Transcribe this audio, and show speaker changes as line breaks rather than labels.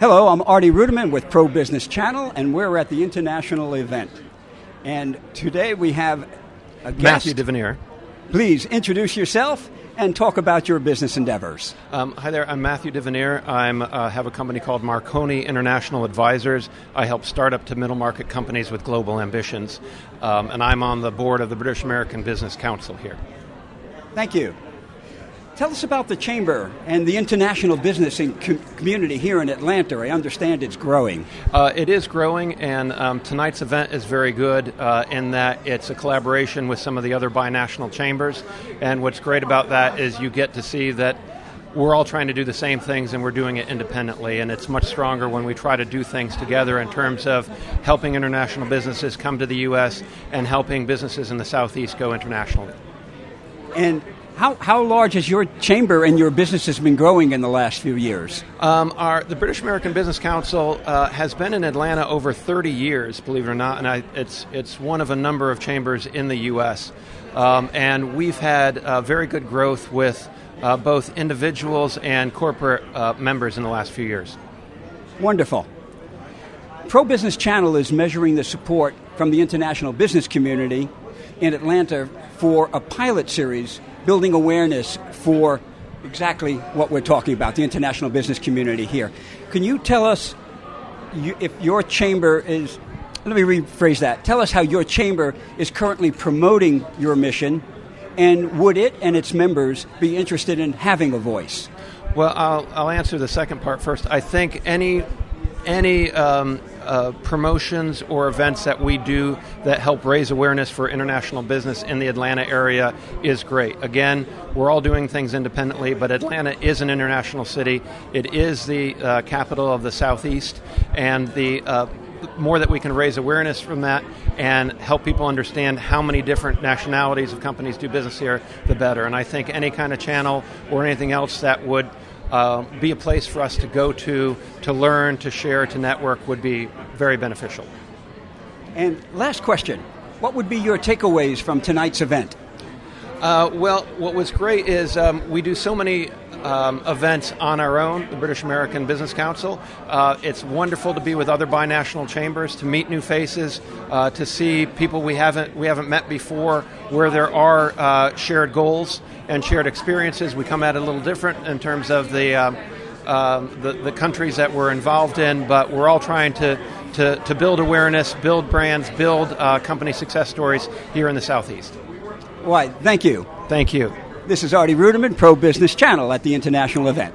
Hello, I'm Artie Ruderman with Pro Business Channel, and we're at the international event. And today we have a guest.
Matthew DiVenere.
Please introduce yourself and talk about your business endeavors.
Um, hi there, I'm Matthew DiVenere. I uh, have a company called Marconi International Advisors. I help startup to middle market companies with global ambitions, um, and I'm on the board of the British American Business Council here.
Thank you. Tell us about the Chamber and the international business community here in Atlanta. I understand it's growing.
Uh, it is growing, and um, tonight's event is very good uh, in that it's a collaboration with some of the other binational chambers. And what's great about that is you get to see that we're all trying to do the same things and we're doing it independently. And it's much stronger when we try to do things together in terms of helping international businesses come to the U.S. and helping businesses in the Southeast go internationally.
And how, how large has your chamber and your business has been growing in the last few years?
Um, our, the British American Business Council uh, has been in Atlanta over 30 years, believe it or not, and I, it's, it's one of a number of chambers in the U.S. Um, and we've had uh, very good growth with uh, both individuals and corporate uh, members in the last few years.
Wonderful. Pro Business Channel is measuring the support from the international business community in Atlanta for a pilot series building awareness for exactly what we're talking about, the international business community here. Can you tell us if your chamber is, let me rephrase that, tell us how your chamber is currently promoting your mission, and would it and its members be interested in having a voice?
Well, I'll, I'll answer the second part first. I think any any um, uh, promotions or events that we do that help raise awareness for international business in the Atlanta area is great. Again, we're all doing things independently, but Atlanta is an international city. It is the uh, capital of the Southeast, and the uh, more that we can raise awareness from that and help people understand how many different nationalities of companies do business here, the better. And I think any kind of channel or anything else that would uh, be a place for us to go to, to learn, to share, to network would be very beneficial.
And last question What would be your takeaways from tonight's event?
Uh, well, what was great is um, we do so many um, events on our own, the British American Business Council. Uh, it's wonderful to be with other binational chambers, to meet new faces, uh, to see people we haven't we haven't met before, where there are uh, shared goals and shared experiences. We come at it a little different in terms of the, um, um, the, the countries that we're involved in, but we're all trying to to, to build awareness, build brands, build uh, company success stories here in the Southeast.
Why, thank you.
Thank you.
This is Artie Ruderman, Pro Business Channel at the international event.